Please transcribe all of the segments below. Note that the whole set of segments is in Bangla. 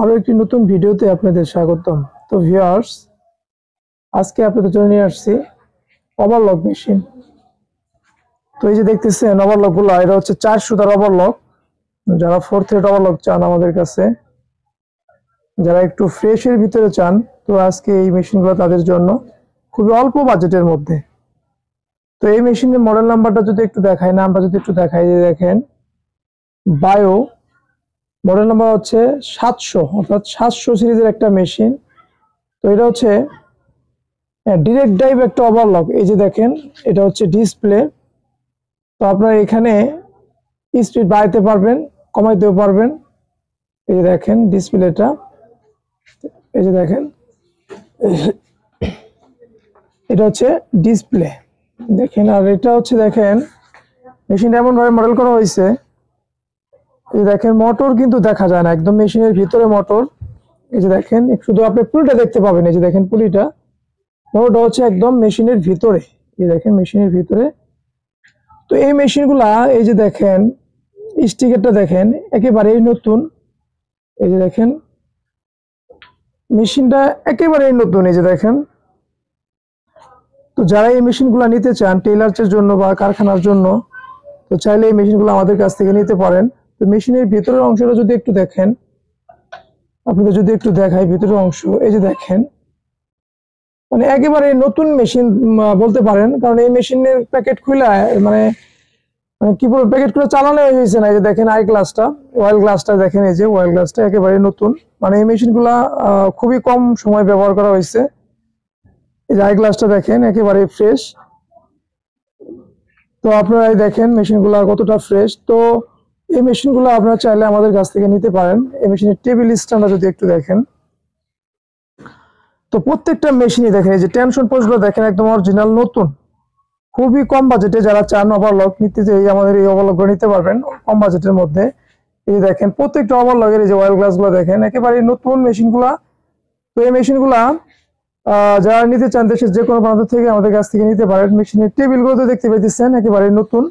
আরও একটি নতুন ভিডিওতে আপনাদের স্বাগতম। তো ভিউয়ার্স আজকে আপনাদের জন্য নিয়ে আসছি ওভারলক মেশিন তো এই যে দেখতেছেন ওভারলকগুলো এটা হচ্ছে চার সুতার ওভারলক যারা ফোর থ্রেড ওভারলক চান আমাদের কাছে, যারা একটু ফ্রেশের ভিতরে চান, তো আজকে এই মেশিনগুলো তাদের জন্য খুবই অল্প বাজেটের মধ্যে। তো এই মেশিনের মডেল নাম্বারটা যদি একটু দেখাই, নামটা যদি একটু দেখাই, দেখেন বায়ো মডেল নাম্বার হচ্ছে সাতশো, অর্থাৎ সাতশো সিরিজের একটা মেশিন তো এটা হচ্ছে ডিরেক্ট ড্রাইভ একটা ওভারলক এই যে দেখেন, এটা হচ্ছে ডিসপ্লে তো আপনারা এখানে স্পিড বাড়াইতে পারবেন, কমাইতেও পারবেন। এই যে দেখেন ডিসপ্লেটা এই যে দেখেন, এটা হচ্ছে ডিসপ্লে দেখেন, আর এটা হচ্ছে, দেখেন মেশিনটা এমনভাবে মডেল করা হয়েছে দেখেন মোটর কিন্তু দেখা যায় না, একদম মেশিনের ভিতরে মোটর এই যে দেখেন শুধু আপনি পুলিটা দেখতে পাবেন, এই যে দেখেন পুলিটা। মোটরটা হচ্ছে একদম মেশিনের ভিতরে। এই দেখেন মেশিনের ভিতরে। তো এই মেশিনগুলা এই যে দেখেন স্টিকারটা দেখেন, একেবারেই নতুন। এই যে দেখেন মেশিনটা একেবারেই নতুন, এই যে দেখেন। তো যারা এই মেশিনগুলো নিতে চান টেলার্সের জন্য বা কারখানার জন্য, তো চাইলে এই মেশিনগুলো আমাদের কাছ থেকে নিতে পারেন। তো মেশিনের ভিতরের অংশটা যদি একটু দেখেন, আপনাদের যদি একটু দেখাই ভিতরের অংশ, এই যে দেখেন মানে একেবারে নতুন মেশিন বলতে পারেন, কারণ এই মেশিনের প্যাকেট খুলে মানে মানে কি বলব, প্যাকেট খুলে চালানো হয়েছে না, এই যে দেখেন আই গ্লাসটা অয়েল গ্লাসটা দেখেন, এই যে অয়েল গ্লাসটা একেবারে নতুন মানে এই মেশিনগুলা খুবই কম সময় ব্যবহার করা হয়েছে। এই যে আই গ্লাসটা দেখেন, একেবারে ফ্রেশ তো আপনারাই দেখেন, মেশিনগুলা কতটা ফ্রেশ তো এই মেশিনগুলো আপনারা চাইলে আমাদের কাছ থেকে নিতে পারেন। এই মেশিনের টেবিল স্ট্যান্ডটা যদি একটু দেখেন। তো প্রত্যেকটা মেশিনই দেখেন, এই যে টেনশন পোস্টগুলো দেখেন, একদম অরিজিনাল নতুন। খুবই কম বাজেটে যারা চান ওভারলক নিতে যে আমাদের এই ওভারলকগুলো নিতে পারবেন কম বাজেটের মধ্যে। এই যে দেখেন, প্রত্যেকটা ওভারলকের এই যে অয়েল গ্লাসগুলো দেখেন, একেবারে নতুন মেশিনগুলা। তো এই মেশিনগুলা যারা নিতে চান দেশের যে কোনো প্রান্ত থেকে আমাদের কাছ থেকে নিতে পারেন। মেশিনের টেবিলগুলো তো দেখতে পেতেছেন একেবারে নতুন।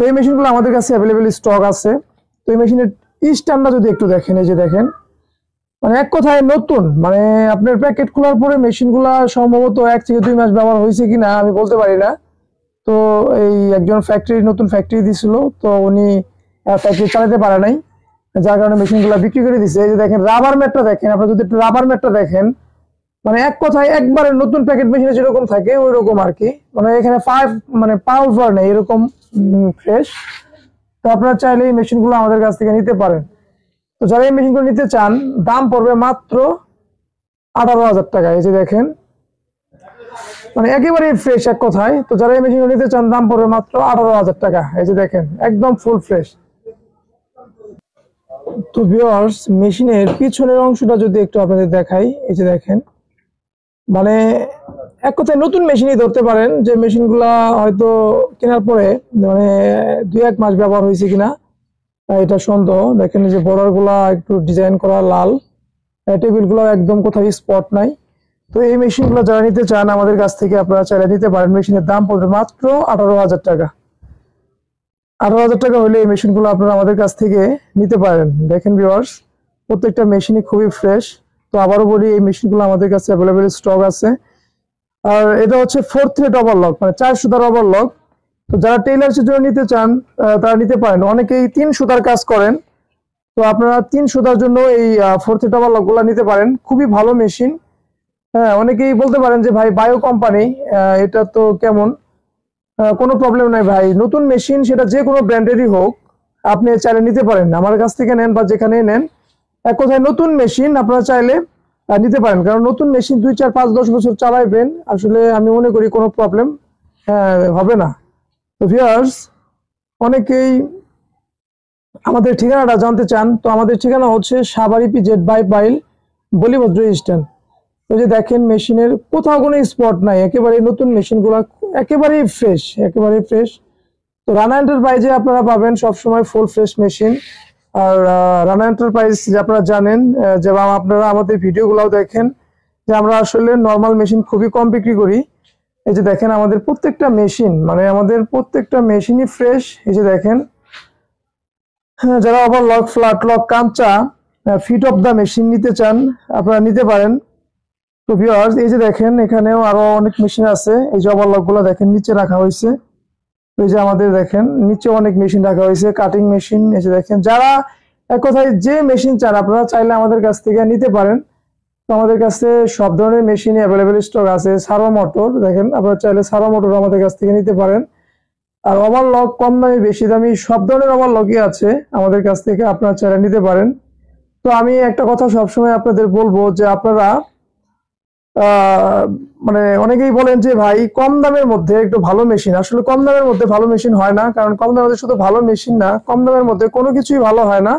তো এই মেশিনগুলো আমাদের কাছে অ্যাভেলেবেল স্টক আছে। তো এই মেশিনের স্ট্যান্ডটা যদি একটু দেখেন, এই যে দেখেন মানে এক কথায় নতুন মানে আপনার প্যাকেট খোলার পরে মেশিনগুলা সম্ভবত এক থেকে দুই মাস ব্যবহার হয়েছে কিনা আমি বলতে পারি না। তো এই একজন ফ্যাক্টরি নতুন ফ্যাক্টরি দিছিল, তো উনি ফ্যাক্টরি চালাতে পারে নাই, যার কারণে মেশিনগুলো বিক্রি করে দিছে। এই যে দেখেন রাবার ম্যাটটা দেখেন আপনার যদি রাবার ম্যাটটা দেখেন মানে এক কথায় একবারে নতুন প্যাকেট মেশিনে যেরকম থাকে ওই রকম আর কি। মানে এখানে ফাইভ মানে পাউডার নেই এরকম ফ্রেশ তো আপনারা চাইলে এই মেশিনগুলো আমাদের কাছ থেকে নিতে পারেন। তো যারা এই মেশিনগুলো নিতে চান, দাম পড়বে মাত্র আঠারো হাজার টাকা। এই যে দেখেন মানে একেবারে ফ্রেশ এক কথায়। তো যারা এই মেশিনগুলো নিতে চান, দাম পড়বে মাত্র আঠারো হাজার টাকা। এই যে দেখেন, একদম ফুল ফ্রেশ তো ভিউয়ার্স মেশিনের পিছনের অংশটা যদি একটু আপনাদের দেখাই, এই যে দেখেন মানে এক কথায় নতুন মেশিনই ধরতে পারেন, যে মেশিনগুলা হয়তো কেনার পরে মানে দুই এক মাস ব্যবহার হয়েছে কিনা এটা সন্দেহ। দেখেন যে বর্ডারগুলা একটু ডিজাইন করা লাল টেবিলগুলো একদম কোথাও স্পট নাই। তো এই মেশিনগুলো যারা নিতে চান, আমাদের কাছ থেকে আপনারা চাইলে নিতে পারেন। মেশিনের দাম পড়বে মাত্র আঠারো হাজার টাকা। আঠারো হাজার টাকা হলে এই মেশিনগুলো আপনারা আমাদের কাছ থেকে নিতে পারেন। দেখেন ভিওয়ার্স প্রত্যেকটা মেশিনই খুবই ফ্রেশ তো আবারও বলি, এই মেশিনগুলো আমাদের কাছে অ্যাভেলেবেল স্টক আছে। আর এটা হচ্ছে ফোর থ্রেড ওভারলক মানে চার সুতার ওভারলক তো যারা টেইলার্সের জন্য নিতে চান তারা নিতে পারেন। অনেকেই তিন সুতার কাজ করেন। তো আপনারা তিন সুতার জন্য এই ফোর থ্রেড ওভারলকগুলা নিতে পারেন। খুবই ভালো মেশিন হ্যাঁ অনেকেই বলতে পারেন যে, ভাই বায়ো কোম্পানি এটা তো কেমন? কোনো প্রবলেম নাই ভাই। নতুন মেশিন সেটা যে কোনো ব্র্যান্ডেরই হোক, আপনি চাইলে নিতে পারেন। আমার কাছ থেকে নেন বা যেখানে নেন। এক কথায় নতুন মেশিন আপনারা চাইলে নিতে পারেন। কারণ নতুন মেশিন দুই, চার, পাঁচ, দশ বছর চালাইবেন, আসলে আমি মনে করি কোনো প্রবলেম হবে না। তো ভিউয়ার্স অনেকেই আমাদের ঠিকানাটা জানতে চান, তো আমাদের ঠিকানা হচ্ছে সাবারিপি জেড বাই পাইল বলিভদ্র স্ট্যান্ড ওই যে দেখেন মেশিনের কোথাও কোনো স্পট নাই, একেবারে নতুন মেশিনগুলো একেবারেই ফ্রেশ একেবারেই ফ্রেশ তো রানা এন্টারপ্রাইজে আপনারা পাবেন সবসময় ফুল ফ্রেশ মেশিন আর রানা এন্টারপ্রাইজ যে আপনারা জানেন যে আপনারা আমাদের ভিডিওগুলোও দেখেন, যে আমরা আসলে নর্মাল মেশিন খুবই কম বিক্রি করি। এই যে দেখেন আমাদের প্রত্যেকটা মেশিন মানে আমাদের প্রত্যেকটা মেশিনই ফ্রেশ এই যে দেখেন। হ্যাঁ যারা আবার লক ফ্ল্যাট লক কাঁচা ফিট অফ দ্য মেশিন নিতে চান, আপনারা নিতে পারেন। তো ভিউয়ার্স এই যে দেখেন, এখানেও আরও অনেক মেশিন আছে। এই যে ওভারলকগুলো দেখেন, নিচে রাখা হয়েছে। এই যে আমাদের দেখেন, নিচে অনেক মেশিন রাখা হয়েছে কাটিং মেশিন এই যে দেখেন, যারা এক কথায় যে মেশিন চান আপনারা চাইলে আমাদের কাছ থেকে নিতে পারেন। তো আমাদের কাছে সব ধরনের মেশিন অ্যাভেলেবেল স্টক আছে, সারো মোটর দেখেন, আপনারা চাইলে সারো মোটর আমাদের কাছ থেকে নিতে পারেন। আর ওভারলক কম দামি, বেশি দামি, সব ধরনের ওভারলকই আছে আমাদের কাছ থেকে আপনারা চাইলে নিতে পারেন। তো আমি একটা কথা সবসময় আপনাদের বলব যে আপনারা মানে অনেকেই বলেন যে, ভাই, কম দামের মধ্যে একটু ভালো মেশিন আসলে কম দামের মধ্যে ভালো মেশিন হয় না, কারণ কম দামের শুধু ভালো মেশিন না, কম দামের মধ্যে কোনো কিছুই ভালো হয় না।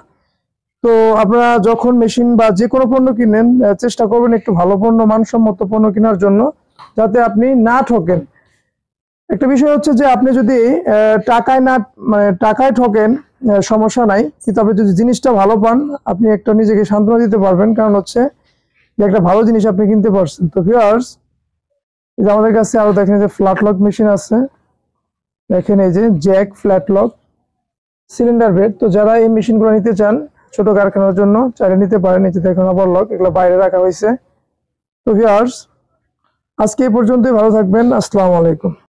তো আপনারা যখন মেশিন বা যে কোনো পণ্য কিনেন চেষ্টা করবেন একটু ভালো পণ্য, মানসম্মত পণ্য কেনার জন্য, যাতে আপনি না ঠকেন। একটা বিষয় হচ্ছে যে, আপনি যদি টাকায় না মানে টাকায় ঠকেন সমস্যা নাই। কিন্তু আপনি যদি জিনিসটা ভালো পান, আপনি একটা নিজেকে সান্ত্বনা দিতে পারবেন। কারণ হচ্ছে যে, একটা ভালো জিনিস আপনি কিনতে পারছেন। তো ভিউয়ার্স যে আমাদের কাছে আরও দেখেন যে ফ্ল্যাট লক মেশিন আছে। দেখেন এই যে jack flat lock cylinder bed তো যারা এই মেশিনগুলো নিতে চান ছোট কারখানার জন্য, চাইলে নিতে পারেন। এই যে দেখুন আবার লক এগুলো বাইরে রাখা হয়েছে। তো ভিউয়ার্স আজকে এই পর্যন্তই। ভালো থাকবেন। আসসালামু আলাইকুম।